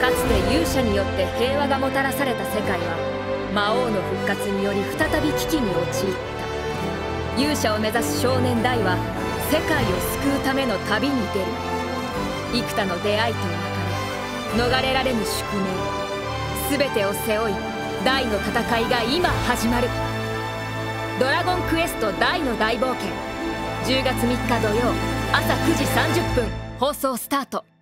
かつて勇者によって平和がもたらされた世界は魔王の復活により再び危機に陥った。勇者を目指す少年ダイは世界を救うための旅に出る。幾多の出会いと別れ逃れられぬ宿命。全てを背負い大の戦いが今始まる。ドラゴンクエスト大の大冒険。10月3日土曜朝9時30分放送スタート。